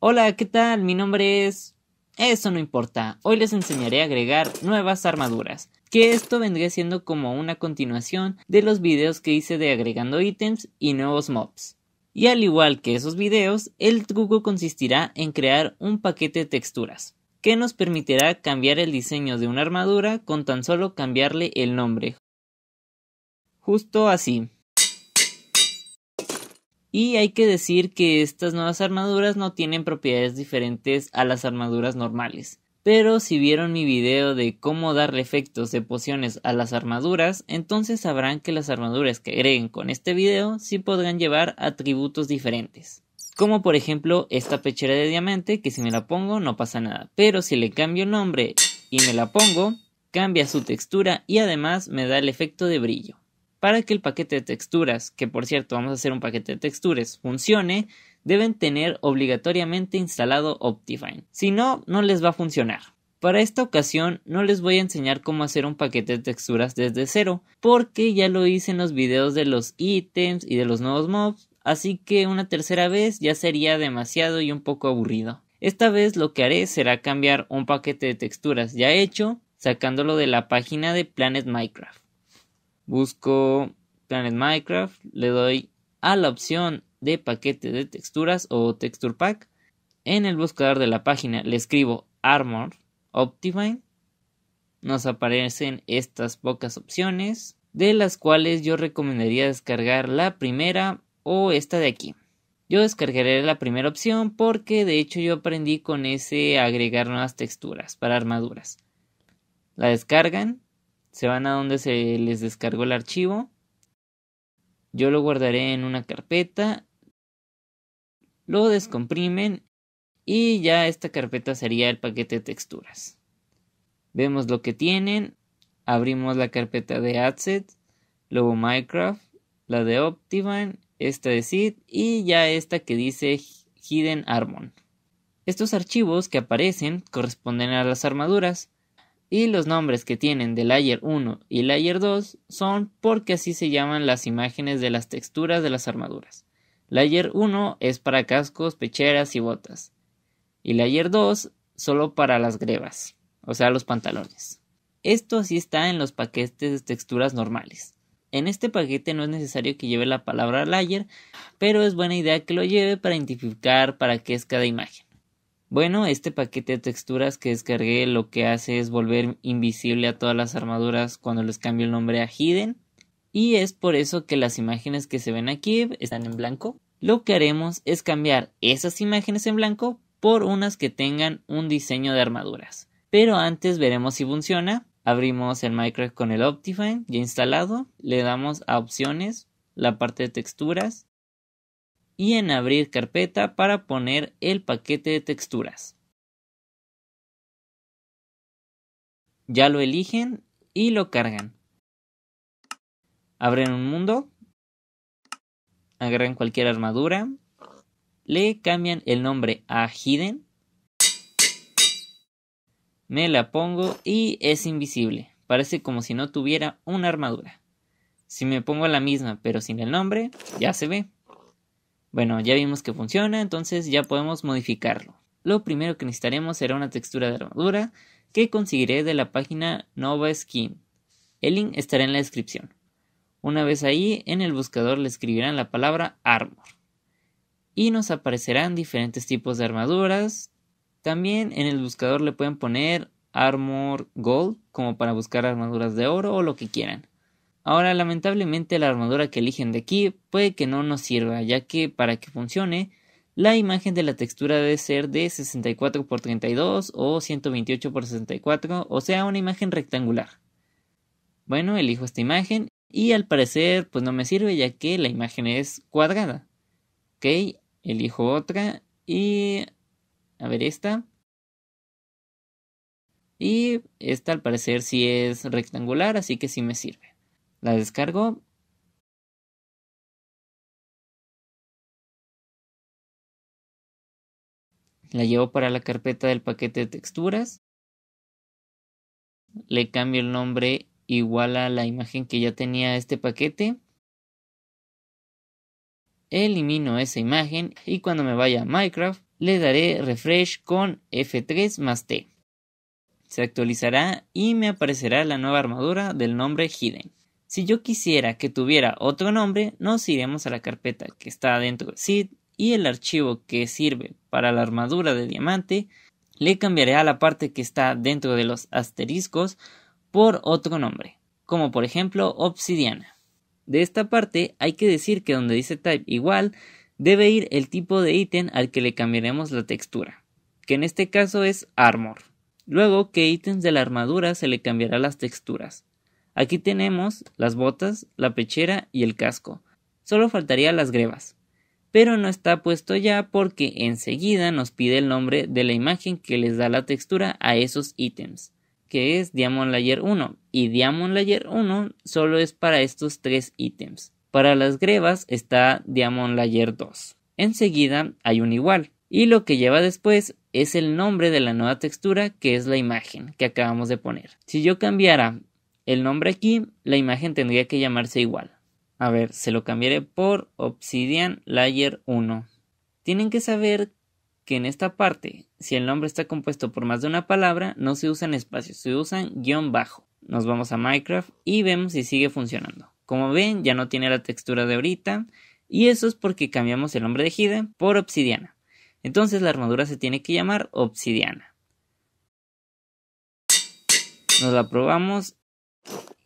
Hola, ¿qué tal? Mi nombre es... Eso no importa, hoy les enseñaré a agregar nuevas armaduras, que esto vendría siendo como una continuación de los videos que hice de agregando ítems y nuevos mobs. Y al igual que esos videos, el truco consistirá en crear un paquete de texturas, que nos permitirá cambiar el diseño de una armadura con tan solo cambiarle el nombre. Justo así. Y hay que decir que estas nuevas armaduras no tienen propiedades diferentes a las armaduras normales. Pero si vieron mi video de cómo darle efectos de pociones a las armaduras, entonces sabrán que las armaduras que agreguen con este video sí podrán llevar atributos diferentes. Como por ejemplo esta pechera de diamante que si me la pongo no pasa nada. Pero si le cambio el nombre y me la pongo, cambia su textura y además me da el efecto de brillo. Para que el paquete de texturas, que por cierto vamos a hacer un paquete de texturas, funcione, deben tener obligatoriamente instalado Optifine. Si no, no les va a funcionar. Para esta ocasión no les voy a enseñar cómo hacer un paquete de texturas desde cero, porque ya lo hice en los videos de los ítems y de los nuevos mobs, así que una tercera vez ya sería demasiado y un poco aburrido. Esta vez lo que haré será cambiar un paquete de texturas ya hecho, sacándolo de la página de Planet Minecraft busco Planet Minecraft, le doy a la opción de paquete de texturas o texture pack. En el buscador de la página le escribo Armor Optifine. Nos aparecen estas pocas opciones, de las cuales yo recomendaría descargar la primera o esta de aquí. Yo descargaré la primera opción porque de hecho yo aprendí con ese agregar nuevas texturas para armaduras. La descargan se van a donde se les descargó el archivo. Yo lo guardaré en una carpeta. Lo descomprimen y ya esta carpeta sería el paquete de texturas. Vemos lo que tienen. Abrimos la carpeta de Adset, luego Minecraft, la de Optifine, esta de Seed y ya esta que dice Hidden Armor. Estos archivos que aparecen corresponden a las armaduras y los nombres que tienen de Layer 1 y Layer 2 son porque así se llaman las imágenes de las texturas de las armaduras. Layer 1 es para cascos, pecheras y botas. Y Layer 2 solo para las grebas, o sea los pantalones. Esto así está en los paquetes de texturas normales. En este paquete no es necesario que lleve la palabra layer, pero es buena idea que lo lleve para identificar para qué es cada imagen. Bueno, este paquete de texturas que descargué lo que hace es volver invisible a todas las armaduras cuando les cambio el nombre a Hidden. Y es por eso que las imágenes que se ven aquí están en blanco. Lo que haremos es cambiar esas imágenes en blanco por unas que tengan un diseño de armaduras. Pero antes veremos si funciona. Abrimos el Minecraft con el Optifine ya instalado. Le damos a opciones, la parte de texturas y en abrir carpeta para poner el paquete de texturas. Ya lo eligen y lo cargan. Abren un mundo, agarran cualquier armadura, le cambian el nombre a Hidden, me la pongo y es invisible, parece como si no tuviera una armadura. Si me pongo la misma pero sin el nombre, ya se ve. Bueno, ya vimos que funciona, entonces ya podemos modificarlo. Lo primero que necesitaremos será una textura de armadura que conseguiré de la página Nova Skin. El link estará en la descripción. Una vez ahí, en el buscador le escribirán la palabra Armor. Y nos aparecerán diferentes tipos de armaduras. También en el buscador le pueden poner Armor Gold como para buscar armaduras de oro o lo que quieran. Ahora, lamentablemente la armadura que eligen de aquí puede que no nos sirva, ya que para que funcione, la imagen de la textura debe ser de 64 x 32 o 128 x 64, o sea, una imagen rectangular. Bueno, elijo esta imagen y al parecer pues no me sirve ya que la imagen es cuadrada. Ok, elijo otra y a ver esta. Y esta al parecer sí es rectangular, así que sí me sirve. La descargo. La llevo para la carpeta del paquete de texturas. Le cambio el nombre igual a la imagen que ya tenía este paquete. Elimino esa imagen y cuando me vaya a Minecraft le daré refresh con F3 más T. Se actualizará y me aparecerá la nueva armadura del nombre Hidden. Si yo quisiera que tuviera otro nombre, nos iremos a la carpeta que está dentro de SID y el archivo que sirve para la armadura de diamante le cambiaré a la parte que está dentro de los asteriscos por otro nombre, como por ejemplo obsidiana. De esta parte hay que decir que donde dice type igual debe ir el tipo de ítem al que le cambiaremos la textura, que en este caso es armor. Luego que ítems de la armadura se le cambiará las texturas. Aquí tenemos las botas, la pechera y el casco. Solo faltaría las grebas. Pero no está puesto ya porque enseguida nos pide el nombre de la imagen que les da la textura a esos ítems, que es Diamond Layer 1. Y Diamond Layer 1 solo es para estos tres ítems. Para las grebas está Diamond Layer 2. Enseguida hay un igual. Y lo que lleva después es el nombre de la nueva textura que es la imagen que acabamos de poner. Si yo cambiara el nombre aquí, la imagen tendría que llamarse igual. A ver, se lo cambiaré por Obsidian Layer 1. Tienen que saber que en esta parte, si el nombre está compuesto por más de una palabra, no se usan espacios, se usan guion bajo. Nos vamos a Minecraft y vemos si sigue funcionando. Como ven, ya no tiene la textura de ahorita, y eso es porque cambiamos el nombre de Hidden por Obsidiana. Entonces la armadura se tiene que llamar Obsidiana. Nos la probamos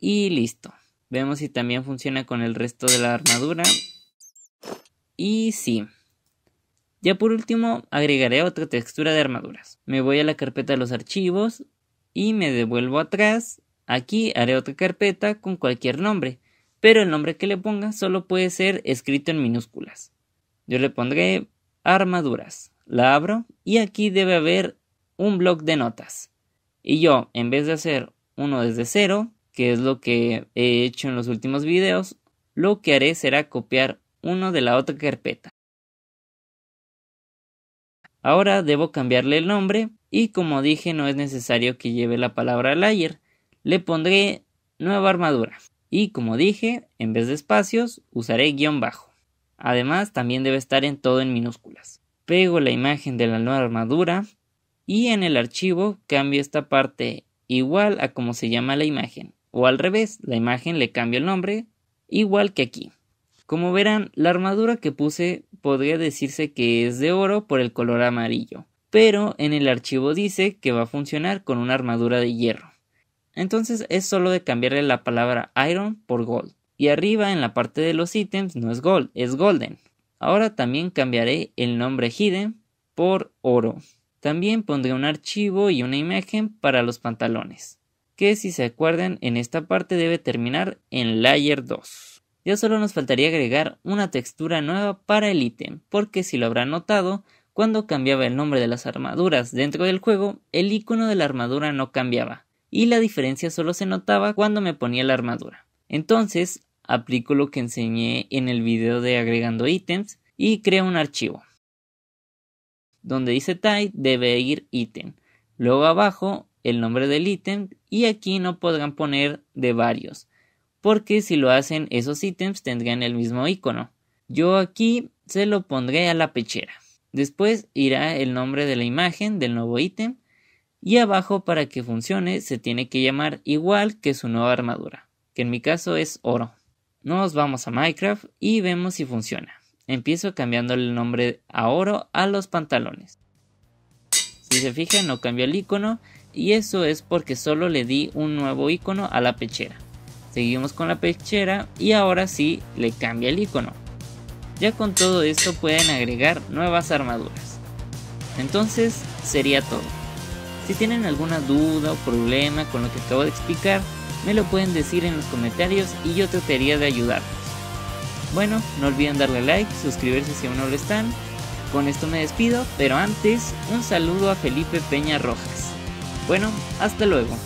y listo. Vemos si también funciona con el resto de la armadura. Y sí. Ya por último agregaré otra textura de armaduras. Me voy a la carpeta de los archivos y me devuelvo atrás. Aquí haré otra carpeta con cualquier nombre, pero el nombre que le ponga solo puede ser escrito en minúsculas. Yo le pondré armaduras. La abro y aquí debe haber un bloc de notas. Y yo, en vez de hacer uno desde cero, que es lo que he hecho en los últimos videos, lo que haré será copiar uno de la otra carpeta. Ahora debo cambiarle el nombre y como dije no es necesario que lleve la palabra layer, le pondré nueva armadura y como dije en vez de espacios usaré guion bajo. Además también debe estar en todo en minúsculas. Pego la imagen de la nueva armadura y en el archivo cambio esta parte igual a como se llama la imagen o al revés, la imagen le cambia el nombre, igual que aquí. Como verán, la armadura que puse podría decirse que es de oro por el color amarillo, pero en el archivo dice que va a funcionar con una armadura de hierro. Entonces es solo de cambiarle la palabra iron por gold. Y arriba en la parte de los ítems no es gold, es golden. Ahora también cambiaré el nombre hidden por oro. También pondré un archivo y una imagen para los pantalones que si se acuerdan en esta parte debe terminar en layer 2. Ya solo nos faltaría agregar una textura nueva para el ítem, porque si lo habrán notado, cuando cambiaba el nombre de las armaduras dentro del juego, el icono de la armadura no cambiaba, y la diferencia solo se notaba cuando me ponía la armadura. Entonces, aplico lo que enseñé en el video de agregando ítems y creo un archivo. Donde dice type debe ir ítem. Luego abajo el nombre del ítem y aquí no podrán poner de varios, porque si lo hacen esos ítems tendrían el mismo icono. Yo aquí se lo pondré a la pechera. Después irá el nombre de la imagen del nuevo ítem y abajo para que funcione se tiene que llamar igual que su nueva armadura, que en mi caso es oro. Nos vamos a Minecraft y vemos si funciona. Empiezo cambiando el nombre a oro a los pantalones. Si se fijan no cambia el icono y eso es porque solo le di un nuevo icono a la pechera. Seguimos con la pechera y ahora sí le cambia el icono. Ya con todo esto pueden agregar nuevas armaduras. Entonces sería todo. Si tienen alguna duda o problema con lo que acabo de explicar, me lo pueden decir en los comentarios y yo trataría de ayudarlos. Bueno, no olviden darle like, suscribirse si aún no lo están. Con esto me despido, pero antes un saludo a Felipe Peña Rojas. Bueno, hasta luego.